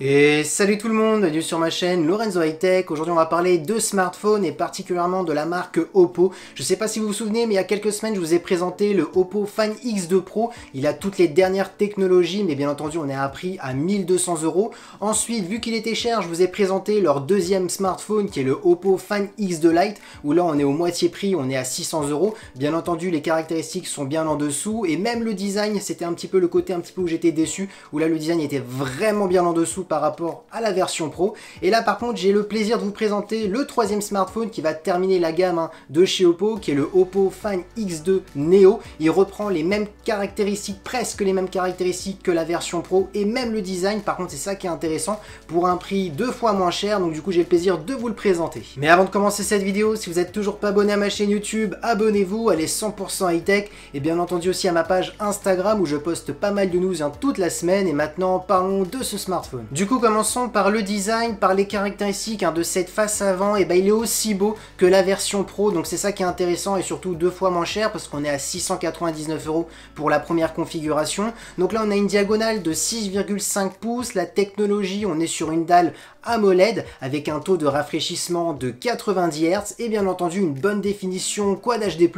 Et salut tout le monde, bienvenue sur ma chaîne Lorenzo High Tech. Aujourd'hui on va parler de smartphones et particulièrement de la marque Oppo. Je sais pas si vous vous souvenez mais il y a quelques semaines je vous ai présenté le Oppo Find X2 Pro. Il a toutes les dernières technologies mais bien entendu on est à un prix à 1200 euros. Ensuite vu qu'il était cher je vous ai présenté leur deuxième smartphone qui est le Oppo Find X2 Lite où là on est au moitié prix, on est à 600 euros. Bien entendu les caractéristiques sont bien en dessous et même le design c'était un petit peu le côté un petit peu où j'étais déçu où là le design était vraiment bien en dessous par rapport à la version Pro. Et là par contre j'ai le plaisir de vous présenter le troisième smartphone qui va terminer la gamme hein, de chez Oppo, qui est le Oppo Find X2 Neo. Il reprend les mêmes caractéristiques, presque les mêmes caractéristiques que la version Pro, et même le design, par contre c'est ça qui est intéressant, pour un prix deux fois moins cher, donc du coup j'ai le plaisir de vous le présenter. Mais avant de commencer cette vidéo, si vous êtes toujours pas abonné à ma chaîne YouTube, abonnez-vous, elle est 100% high-tech, et bien entendu aussi à ma page Instagram où je poste pas mal de news hein, toute la semaine, et maintenant parlons de ce smartphone. Du coup commençons par le design, par les caractéristiques hein, de cette face avant, et ben il est aussi beau que la version Pro, donc c'est ça qui est intéressant et surtout deux fois moins cher parce qu'on est à 699 euros pour la première configuration. Donc là on a une diagonale de 6,5 pouces, la technologie on est sur une dalle AMOLED avec un taux de rafraîchissement de 90 Hz et bien entendu une bonne définition Quad HD+,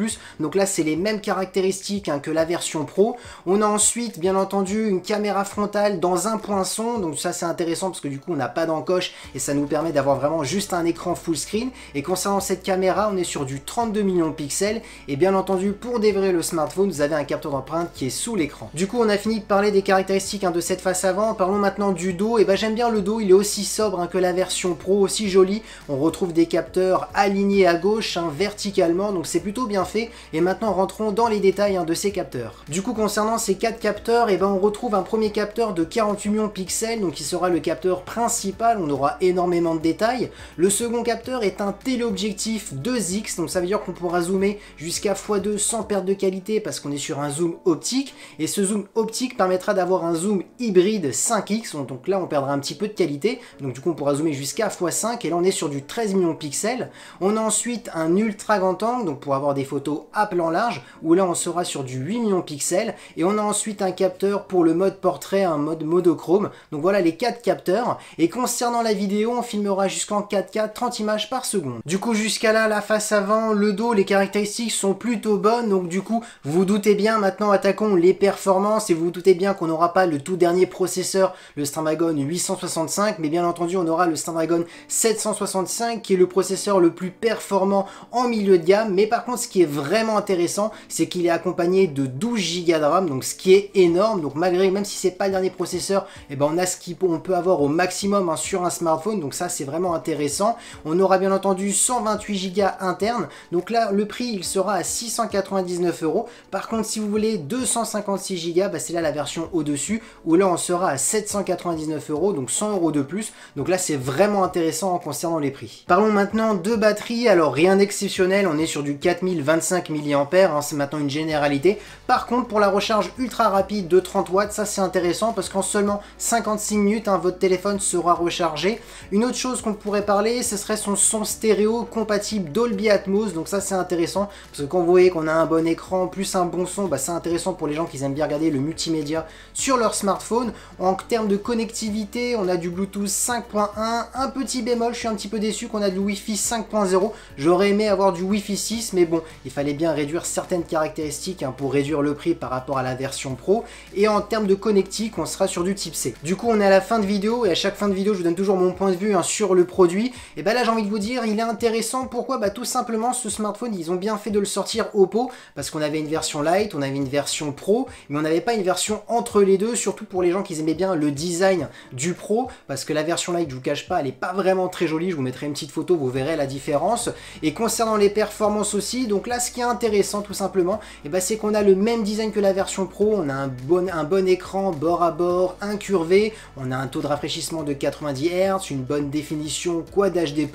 donc là c'est les mêmes caractéristiques hein, que la version Pro. On a ensuite bien entendu une caméra frontale dans un point son, donc ça c'est intéressant parce que du coup on n'a pas d'encoche et ça nous permet d'avoir vraiment juste un écran full screen. Et concernant cette caméra, on est sur du 32 millions de pixels et bien entendu pour déverrouiller le smartphone, vous avez un capteur d'empreinte qui est sous l'écran. Du coup on a fini de parler des caractéristiques hein, de cette face avant, parlons maintenant du dos. Et ben j'aime bien le dos, il est aussi sobre hein, que la version Pro, aussi joli. On retrouve des capteurs alignés à gauche, hein, verticalement, donc c'est plutôt bien fait. Et maintenant rentrons dans les détails de ces capteurs. Du coup concernant ces quatre capteurs, et ben on retrouve un premier capteur de 48 millions de pixels, donc il sera le capteur principal, on aura énormément de détails. Le second capteur est un téléobjectif 2x, donc ça veut dire qu'on pourra zoomer jusqu'à x2 sans perte de qualité parce qu'on est sur un zoom optique. Et ce zoom optique permettra d'avoir un zoom hybride 5x, donc là on perdra un petit peu de qualité. Donc du coup on pourra zoomer jusqu'à x5 et là on est sur du 13 millions pixels. On a ensuite un ultra grand angle, donc pour avoir des photos à plan large, où là on sera sur du 8 millions pixels. Et on a ensuite un capteur pour le mode portrait, un mode monochrome. Donc voilà les quatre capteurs. Et concernant la vidéo, on filmera jusqu'en 4K 30 images par seconde. Du coup, jusqu'à là, la face avant, le dos, les caractéristiques sont plutôt bonnes. Donc du coup, vous, doutez bien, maintenant attaquons les performances. Et vous doutez bien qu'on n'aura pas le tout dernier processeur, le Snapdragon 865. Mais bien entendu, on aura le Snapdragon 765 qui est le processeur le plus performant en milieu de gamme. Mais par contre, ce qui est vraiment intéressant, c'est qu'il est accompagné de 12 Go de RAM. Donc ce qui est énorme. Donc malgré, même si c'est pas le dernier processeur, et eh ben on a ce qu'on peut avoir au maximum hein, sur un smartphone, donc ça c'est vraiment intéressant. On aura bien entendu 128 Go interne, donc là le prix il sera à 699 euros. Par contre si vous voulez 256 Go, bah, c'est là la version au-dessus, où là on sera à 799 euros, donc 100 euros de plus. Donc là c'est vraiment intéressant en concernant les prix. Parlons maintenant de batterie, alors rien d'exceptionnel, on est sur du 4025 mAh, hein, c'est maintenant une généralité. Par contre pour la recharge ultra rapide de 30 watts, ça c'est intéressant parce qu'en seulement 56 minutes, votre téléphone sera rechargé. Une autre chose qu'on pourrait parler, ce serait son son stéréo compatible Dolby Atmos. Donc ça c'est intéressant, parce que quand vous voyez qu'on a un bon écran, plus un bon son, bah, c'est intéressant pour les gens qui aiment bien regarder le multimédia sur leur smartphone. En termes de connectivité, on a du Bluetooth 5.1, un petit bémol, je suis un petit peu déçu qu'on a du Wi-Fi 5.0. J'aurais aimé avoir du Wi-Fi 6, mais bon, il fallait bien réduire certaines caractéristiques hein, pour réduire le prix par rapport à la version Pro. Et en termes de connectique, on sera sur du type C. Du coup, on est à la fin de vidéo et à chaque fin de vidéo je vous donne toujours mon point de vue hein, sur le produit. Et bah là j'ai envie de vous dire il est intéressant. Pourquoi? Bah tout simplement ce smartphone ils ont bien fait de le sortir Oppo parce qu'on avait une version light, on avait une version pro mais on n'avait pas une version entre les deux surtout pour les gens qui aimaient bien le design du pro parce que la version light je vous cache pas elle est pas vraiment très jolie, je vous mettrai une petite photo vous verrez la différence. Et concernant les performances aussi donc là ce qui est intéressant tout simplement et bah, c'est qu'on a le même design que la version pro, on a un bon, un bon écran bord à bord, incurvé, on a un taux de rafraîchissement de 90 Hz, une bonne définition Quad HD+.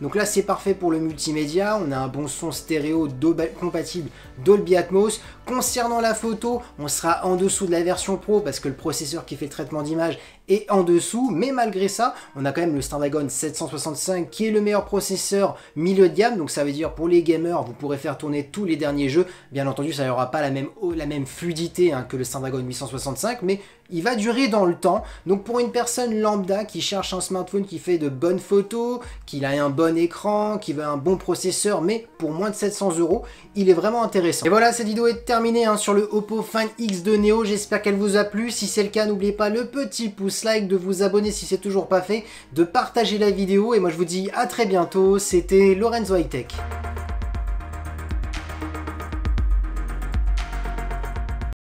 Donc là c'est parfait pour le multimédia, on a un bon son stéréo compatible Dolby Atmos. Concernant la photo, on sera en dessous de la version Pro parce que le processeur qui fait le traitement d'image est en dessous, mais malgré ça, on a quand même le Snapdragon 765 qui est le meilleur processeur milieu de gamme, donc ça veut dire pour les gamers, vous pourrez faire tourner tous les derniers jeux. Bien entendu, ça n'aura pas la même, fluidité hein, que le Snapdragon 865, mais il va durer dans le temps. Donc pour une personne lambda qui cherche un smartphone qui fait de bonnes photos, qui a un bon écran, qui veut un bon processeur, mais pour moins de 700 euros, il est vraiment intéressant. Et voilà, cette vidéo est terminée hein, sur le Oppo Find X2 Neo. J'espère qu'elle vous a plu. Si c'est le cas, n'oubliez pas le petit pouce like, de vous abonner si c'est toujours pas fait, de partager la vidéo. Et moi, je vous dis à très bientôt. C'était Lorenzo High Tech.